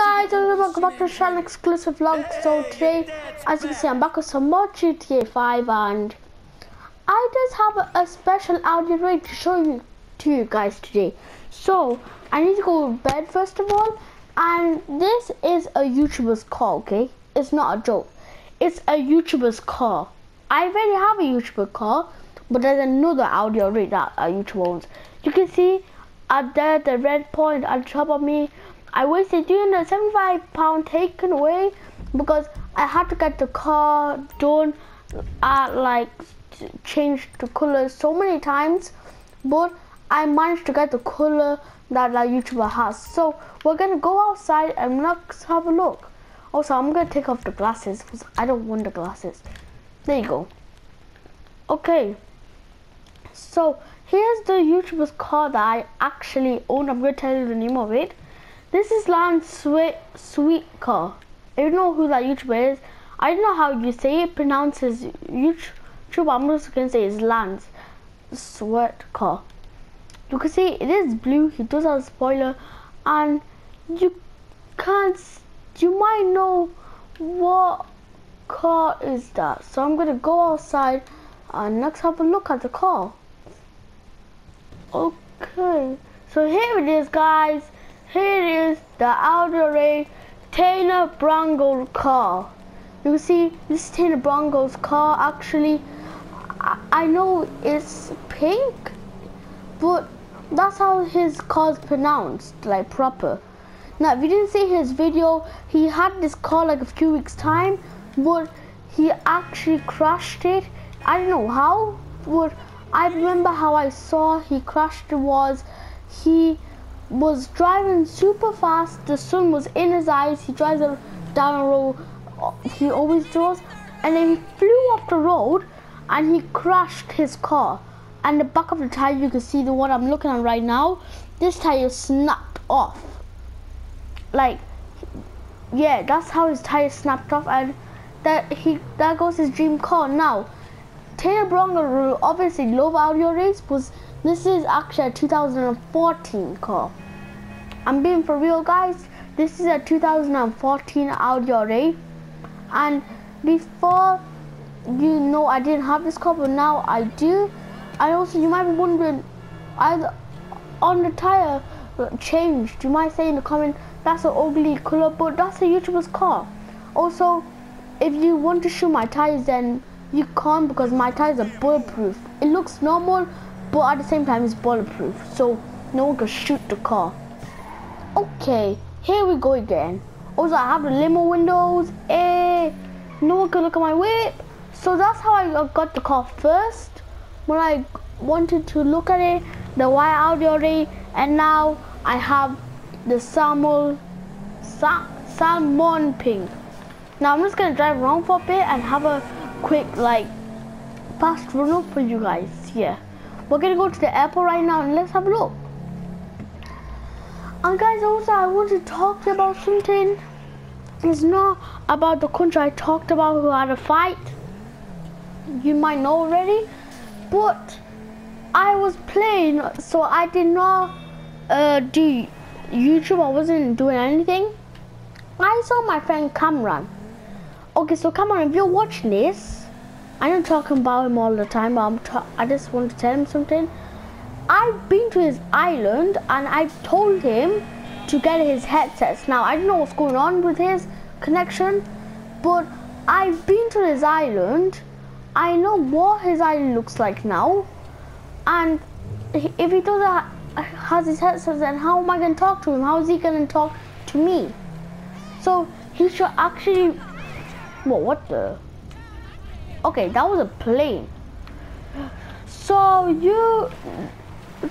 guys, and welcome back to Shahan Exclusive vlog. So today, as you can see, I'm back with some more GTA 5 and I just have a, special Audi R8 to show you to you guys today. So I need to go to bed first of all, and this is a YouTuber's car, okay? It's not a joke. It's a YouTuber's car. I already have a YouTuber car, but there's another Audi R8 that a YouTuber owns. You can see up there the red point on top of me I wasted 375 pound taken away because I had to get the car done at like change the color so many times but I managed to get the color that that YouTuber has. So we're gonna go outside and let's have a look. Also I'm gonna take off the glasses because I don't want the glasses. There you go. Okay. So here's the YouTuber's car that I actually own. I'm gonna tell you the name of it this is Lance Sweet Sweet Car. I don't know who that YouTuber is. I don't know how you say it, pronounces YouTube. I'm just gonna say it's Lance Sweat Car. You can see it is blue. He does have a spoiler, and you can't. You might know what car is that. So I'm gonna go outside and let's have a look at the car. Okay, so here it is, guys. Here is the Audi Taylor Bronco car. You see, this is Taylor Bronco's car. Actually, I, I know it's pink, but that's how his car is pronounced, like proper. Now, if you didn't see his video, he had this car like a few weeks time, but he actually crashed it. I don't know how, but I remember how I saw he crashed it was he was driving super fast. The sun was in his eyes. He drives down a road. He always does. And then he flew off the road and he crashed his car. And the back of the tire, you can see the one I'm looking at right now. This tire snapped off. Like, yeah, that's how his tire snapped off. And that he that goes his dream car. Now, Taylor Bronco obviously love Audi R8s was this is actually a 2014 car. I'm being for real guys. This is a 2014 Audi A. And before you know I didn't have this car but now I do. And also you might be wondering I on the tire changed. You might say in the comment that's an ugly color but that's a YouTuber's car. Also if you want to shoot my tires then you can't because my tires are bulletproof. It looks normal but at the same time it's bulletproof so no one can shoot the car. Okay, here we go again. Also, I have the limo windows. Eh, no one can look at my whip. So that's how I got the car first. When I wanted to look at it, the white Audi already, and now I have the salmon, sa salmon pink. Now I'm just gonna drive around for a bit and have a quick like fast run up for you guys. Yeah, we're gonna go to the airport right now and let's have a look. And guys, also I want to talk about something. It's not about the country I talked about who had a fight. You might know already. But I was playing, so I did not uh, do YouTube. I wasn't doing anything. I saw my friend Cameron. Okay, so Cameron, if you're watching this, I'm not talking about him all the time, but I just want to tell him something. I've been to his island and I've told him to get his headsets. Now, I don't know what's going on with his connection, but I've been to his island. I know what his island looks like now. And if he doesn't uh, has his headsets, then how am I going to talk to him? How is he going to talk to me? So he should actually. Well, what the? Okay, that was a plane. So you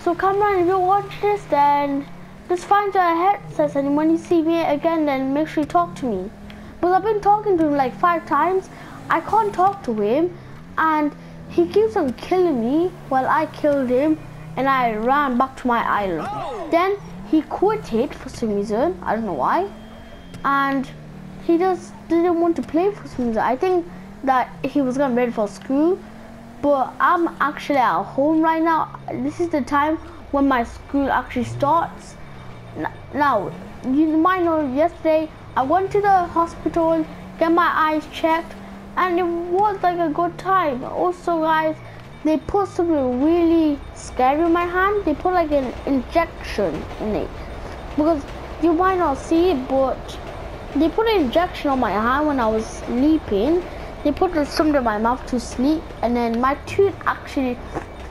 so come on, if you watch this, then just find your headsets, and when you see me again, then make sure you talk to me. Because I've been talking to him like five times. I can't talk to him, and he keeps on killing me while I killed him, and I ran back to my island. Oh. Then he quit it for some reason. I don't know why, and he just didn't want to play for some reason. I think that he was getting ready for school but I'm actually at home right now. This is the time when my school actually starts. Now, you might know yesterday I went to the hospital, get my eyes checked, and it was like a good time. Also, guys, they put something really scary in my hand. They put like an injection in it because you might not see it, but they put an injection on my hand when I was sleeping. They put something in my mouth to sleep, and then my tooth actually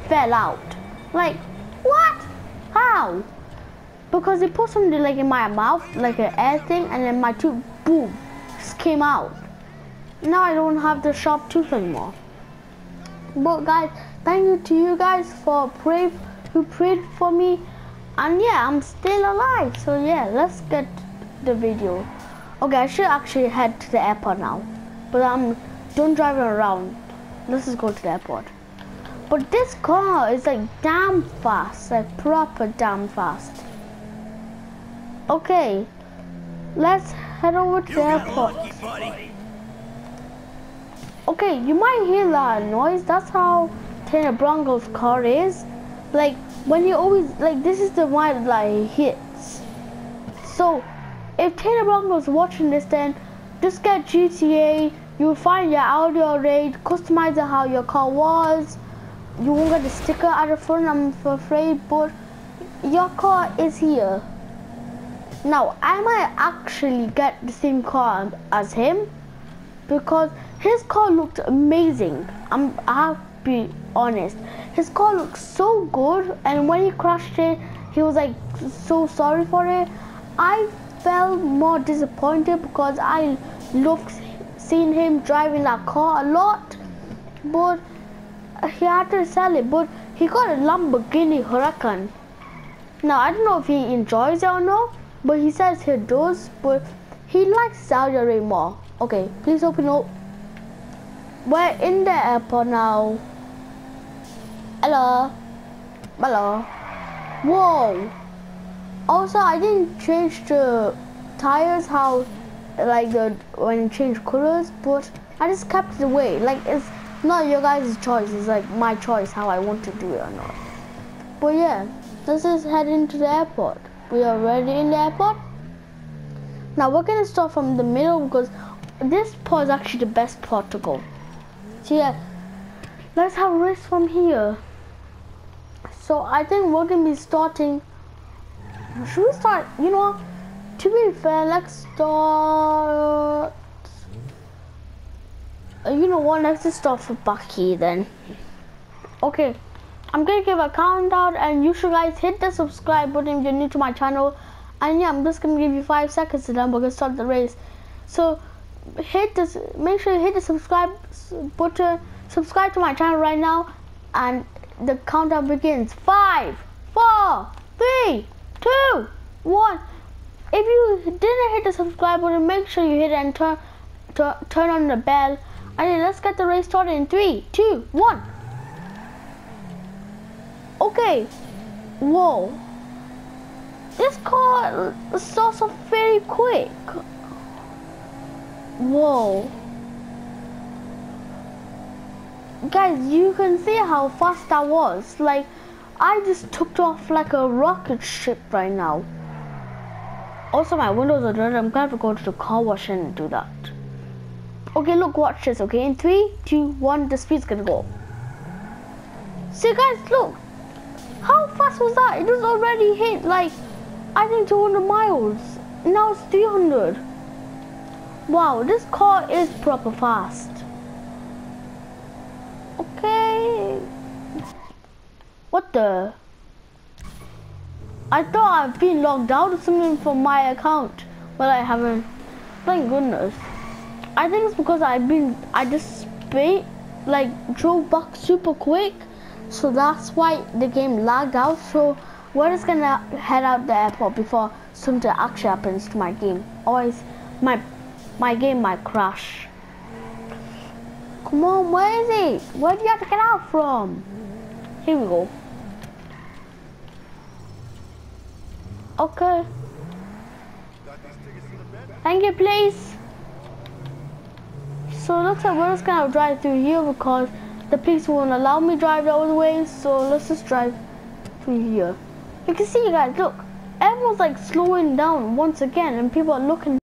fell out. Like, what? How? Because they put something like in my mouth, like an air thing, and then my tooth, boom, came out. Now I don't have the sharp tooth anymore. But guys, thank you to you guys for pray who prayed for me. And yeah, I'm still alive. So yeah, let's get the video. Okay, I should actually head to the airport now. But I'm done driving around. Let's just go to the airport. But this car is like damn fast, like proper damn fast. Okay, let's head over to the airport. Okay, you might hear that noise. That's how Tanner Bronco's car is. Like when he always like this is the one that he hits. So if Tanner Bronco's watching this, then just get GTA. You'll find your Audi R8, customize how your car was you won't get a sticker at the front, I'm afraid, but your car is here. Now, I might actually get the same car as him because his car looked amazing. I'm, I have to be honest. His car looked so good, and when he crashed it, he was like so sorry for it. I felt more disappointed because I loved seeing him driving that car a lot, but he had to sell it, but he got a Lamborghini Huracan. Now, I don't know if he enjoys it or not, but he says he does, but he likes Saudi Arabia more. Okay, please open up. We're in the airport now. Hello. Hello. Whoa. Also, I didn't change the tires how, like the when you change colors, but I just kept it away. Like it's not your guys' choice. It's like my choice how I want to do it or not. But yeah, let's just head into the airport. We are ready in the airport. Now we're gonna start from the middle because this part is actually the best part to go. So yeah, let's have a race from here. So I think we're gonna be starting. Should we start? You know, to be fair, let's start uh, you know what, let's just start for Bucky then. Okay, I'm gonna give a countdown and you should guys hit the subscribe button if you're new to my channel. And yeah, I'm just gonna give you five seconds and then we're gonna start the race. So hit this, make sure you hit the subscribe button, subscribe to my channel right now, and the countdown begins. Five, four, three, two, one. If you didn't hit the subscribe button, make sure you hit it and turn, turn on the bell Okay, let's get the race started in three, two, one. Okay. Whoa. This car starts off very quick. Whoa. Guys, you can see how fast that was. Like, I just took off like a rocket ship right now. Also, my windows are dirty. I'm to go to the car wash and do that. Okay, look, watch this, okay? In three, two, one, the speed's gonna go. See, guys, look. How fast was that? It was already hit, like, I think 200 miles. Now it's 300. Wow, this car is proper fast. Okay. What the? I thought I've been logged out or something from my account. but I haven't. Thank goodness. I think it's because I've been, I just spit, like drove back super quick. So that's why the game lagged out. So we're just gonna head out the airport before something actually happens to my game. Always, my, my game might crash. Come on, where is it? Where do you have to get out from? Here we go. Okay. Thank you, please. So it looks like we're just gonna drive through here because the police won't allow me drive the other way. So let's just drive through here. You can see, you guys, look. everyone's like slowing down once again, and people are looking